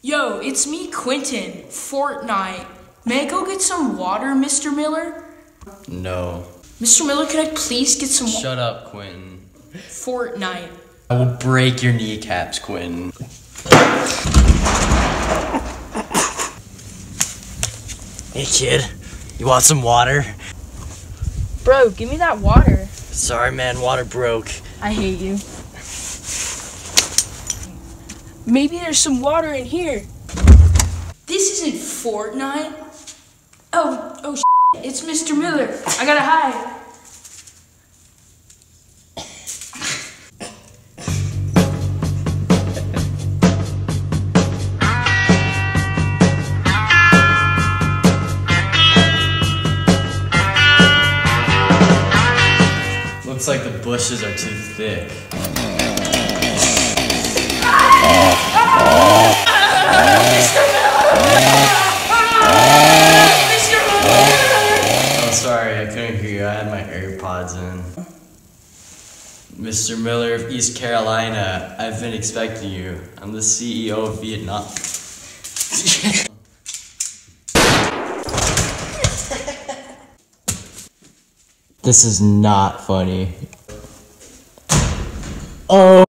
Yo, it's me, Quinten. Fortnite. May I go get some water, Mr. Miller? No. Mr. Miller, can I please get some wa- Shut up, Quinten. Fortnite? I will break your kneecaps, Quinten. Hey kid, you want some water? Bro, give me that water. Sorry man, water broke. I hate you. Maybe there's some water in here. This isn't Fortnite. Oh, oh, shit. it's Mr. Miller. I gotta hide. Looks like the bushes are too thick. I couldn't hear you. I had my AirPods in. Mr. Miller of East Carolina, I've been expecting you. I'm the CEO of Vietnam. this is not funny. Oh.